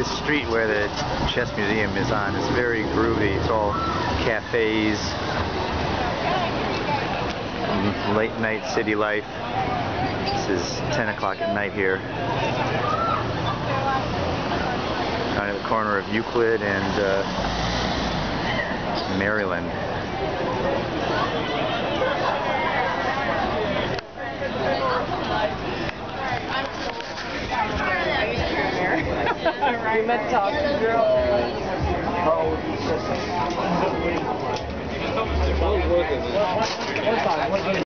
this street where the chess museum is on is very groovy. It's all cafes, late night city life. This is 10 o'clock at night here. Kind of the corner of Euclid and uh, Maryland. You meant to talk to the girl. Was working.